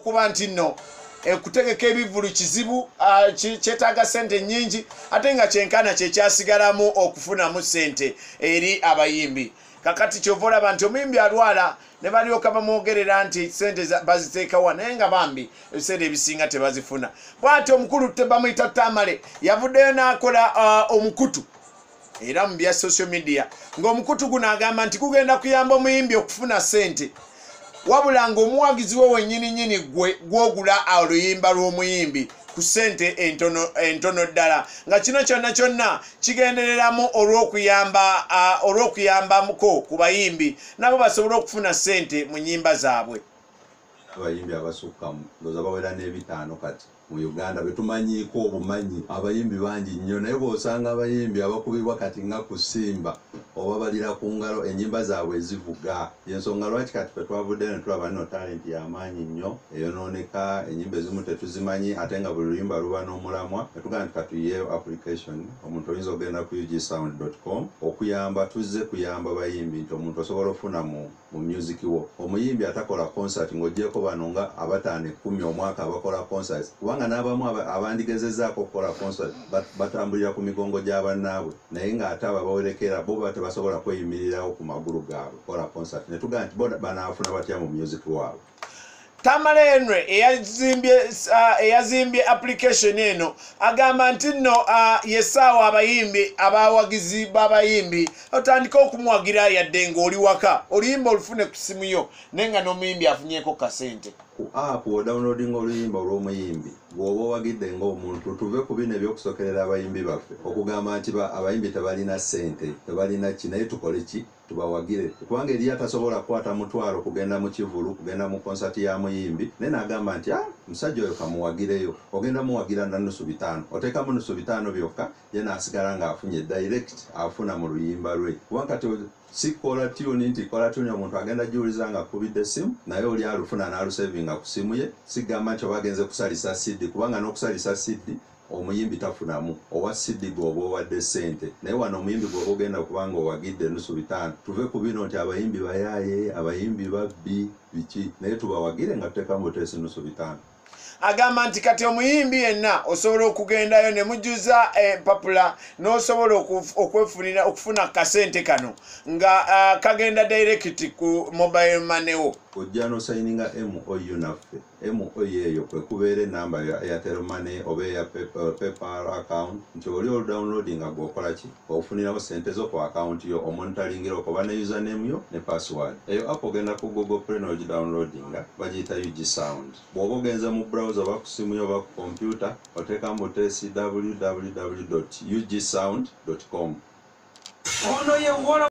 okuba nti nno okutegeka ebivulu kizibu ah, kyetaaga sente nyingi ate nga kyenkana kyekyasigalamu okufunamu sente eri abayimbi. Kakati kyova olaba nti omuyimbi alwala ne balyoka bamwogerera nti sente baziteekawa naye nga bambi ebiseera ebisinga tebazifuna. Bwati omukulu te bamuyita tamale yavuddeyo n'akola ah, omukutu era mu bya social media ng'omukutu guno agamba nti gugenda kuyamba omuyimbi okufuna sente wabula ng'omuwagizi we wennyininyini gwe gwogula oluyimba lw'omuyimbi ku ssente entono entono ddala nga kino kyonna kyonna kigendereramu olw'okuyamba olw'okuyambamuko ku bayimbi nabo basobole okufuna ssente mu nnyimba zaabwe. Abayimbi abasukkamu ndoza bawera n'ebitaano kati mu uganda betumanyiiko obumanyi abayimbi bangi nnyo naye bw'osanga abayimbi abakubibwa kati nga ku simba oba balira ku ngalo enyimba zaabwe ezivuga. Yensonga lwaki kati fe twavudde ne tulaba nno talenti y'amaanyi nnyo eyonooneka enyimba ezimu tetuzimanyi ate nga buli luyimba luba n'omulamwa. Netugamba nti katuyeyo application omuntu oyinza okgenda ku ugsound.com okuyamba tuzze kuyamba bayimbi nti omuntu osobola okufuna mu mu music wo. Omuyimbi atakola concert ng'ogyeko bano nga abataano ekkumi omwaka abakola concert kubanga n'abamu aba- abandigezezaako okukola concert bat- batambulira ku migongo gya bannaabwe. Naye ng'ate abo abawerekera bo baba tebasobola kweyimirirawo ku magulu gaabwe kukola concert. Ne tugamba nti banaafuna batya mu music waabwe? Tamale henry eyazimbye eyazimbye application eno agamba nti nno ah, yesaawa abayimbi abawagizi b'abayimbi otandike okumuwagira yadde ng'oli waka. Oluyimba olufune ku simu yo naye nga n'omuyimbi afunyeko kasente ku app odownloadinga oluyimba olw'omuyimbi bw'oba owagidde ng'omuntu tuve ku bino ebyokusokerera abayimbi baffe okugamba nti ba- abayimbi tebalina ssente tebalina ki naye tukole ki? Tubawagire. Kubanga eriyo atasobola kukwata mutwalo kugenda mu kivulu kugenda mu konsati ya muyimbi naye n'agamba nti ah musajja oyo kamuwagireyo ogenda muwagira na nusu bitaano oteekamu nusu bitaano byokka ye n'asigala ng'afunye direct afuna mu luyimba lwe. Kubanga kati si kola tuni nti kola tuni omuntu agenda giwuliza nga akubidde essimu naye oli alufuna n'alusevinga ku simu ye sigamba nti oba agenze kusalisa siddi kubanga n'okusalisa siddi omuyimbi tafunamu owa siddi gweoba owadde ssente. Naye wano omuyimbi gweoba ogenda kubanga owagidde nusu bitaano tuve ku bino nti abayimbi bayaaye abayimbi babbi biki? Naye tubawagire nga tuteekamu buteesi nusu bitaano agamba nti kati omuyimbi yenna osobola okugendayo ne mujjuza empapula n'osobola okuf- okwefunira okufuna kasente kano nga ah, kagenda direct ku mobile money wo. Ojja nosayininga mou naffe mou eyo kwekubeera enamba ya airtel money oba eya Paypal- account. Nti oli oludownloadinga gwokola ki ofunirawo sente zo ku account yo omonitalingira okoba ne username yo ne password eyo app ogenda ku google play n'ogidownloadinga bagiyita ug sound. Bw'oba ogenze mu browser oba ku simu yo oba ku computer oteekamu buteesi www ugsound com. Ono ye wona